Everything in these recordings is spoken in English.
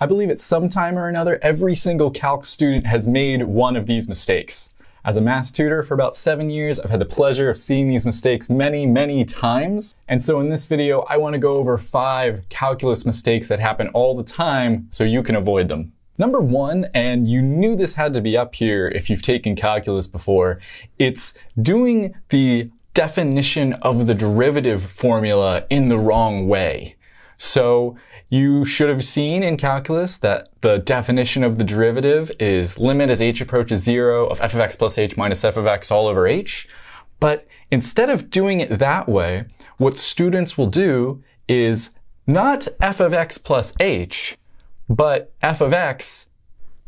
I believe at some time or another, every single calc student has made one of these mistakes. As a math tutor for about seven years, I've had the pleasure of seeing these mistakes many, many times. And so in this video, I want to go over five calculus mistakes that happen all the time so you can avoid them. Number one, and you knew this had to be up here if you've taken calculus before, it's doing the definition of the derivative formula in the wrong way. So you should have seen in calculus that the definition of the derivative is limit as h approaches zero of f of x plus h minus f of x all over h. But instead of doing it that way, what students will do is not f of x plus h, but f of x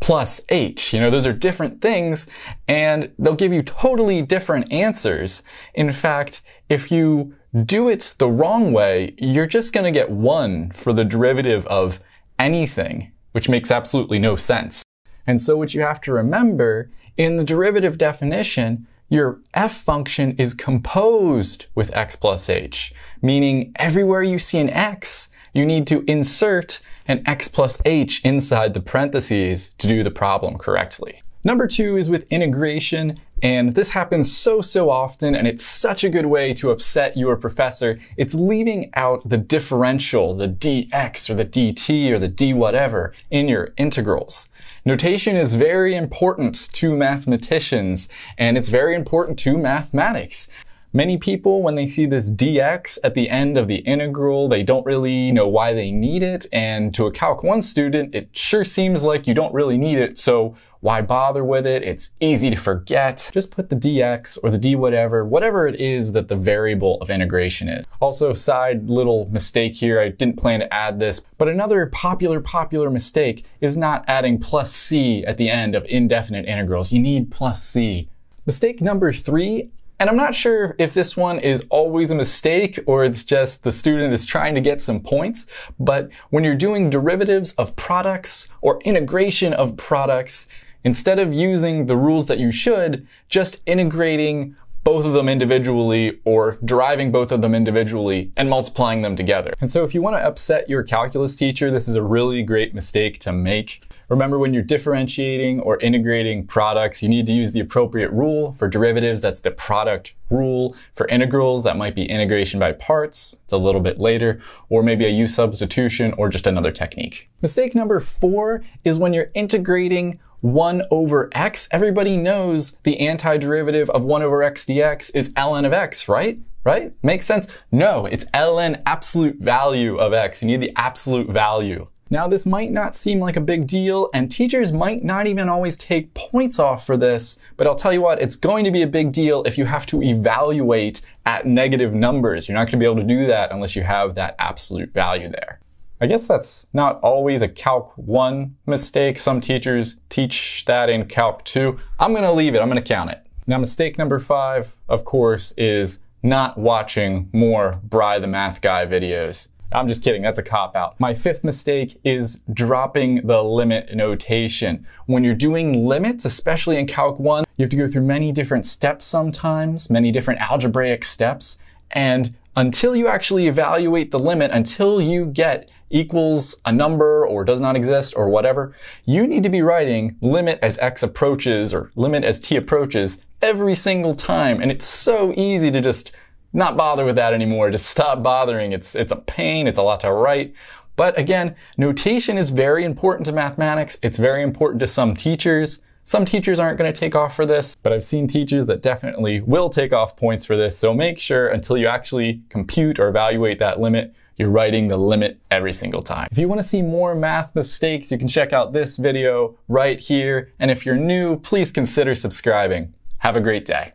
plus h. You know, those are different things and they'll give you totally different answers. In fact, if you do it the wrong way, you're just going to get one for the derivative of anything, which makes absolutely no sense. And so what you have to remember in the derivative definition, your f function is composed with x plus h, meaning everywhere you see an x, you need to insert an x plus h inside the parentheses to do the problem correctly. Number two is with integration, and this happens so, so often, and it's such a good way to upset your professor. It's leaving out the differential, the dx or the dt or the d whatever in your integrals. Notation is very important to mathematicians, and it's very important to mathematics. Many people, when they see this dx at the end of the integral, they don't really know why they need it. And to a Calc 1 student, it sure seems like you don't really need it. So why bother with it? It's easy to forget. Just put the dx or the d whatever, whatever it is that the variable of integration is. Also, side little mistake here, I didn't plan to add this, but another popular, popular mistake is not adding plus c at the end of indefinite integrals. You need plus c. Mistake number three, and I'm not sure if this one is always a mistake or it's just the student is trying to get some points, but when you're doing derivatives of products or integration of products, instead of using the rules that you should, just integrating both of them individually or deriving both of them individually and multiplying them together. And so if you want to upset your calculus teacher, this is a really great mistake to make. Remember when you're differentiating or integrating products, you need to use the appropriate rule. For derivatives, that's the product rule. For integrals, that might be integration by parts. It's a little bit later. Or maybe a u substitution or just another technique. Mistake number four is when you're integrating 1 over x, everybody knows the antiderivative of 1 over x dx is ln of x, right? Right? Makes sense? No, it's ln absolute value of x. You need the absolute value. Now, this might not seem like a big deal, and teachers might not even always take points off for this, but I'll tell you what, it's going to be a big deal if you have to evaluate at negative numbers. You're not going to be able to do that unless you have that absolute value there. I guess that's not always a Calc 1 mistake. Some teachers teach that in Calc 2. I'm going to leave it. I'm going to count it. Now, mistake number five, of course, is not watching more Bri the Math Guy videos. I'm just kidding, that's a cop out. My fifth mistake is dropping the limit notation. When you're doing limits, especially in Calc 1, you have to go through many different steps sometimes, many different algebraic steps, and until you actually evaluate the limit, until you get equals a number or does not exist or whatever, you need to be writing limit as x approaches or limit as t approaches every single time. And it's so easy to just not bother with that anymore. Just stop bothering. It's, it's a pain. It's a lot to write. But again, notation is very important to mathematics. It's very important to some teachers. Some teachers aren't going to take off for this, but I've seen teachers that definitely will take off points for this. So make sure until you actually compute or evaluate that limit, you're writing the limit every single time. If you want to see more math mistakes, you can check out this video right here. And if you're new, please consider subscribing. Have a great day.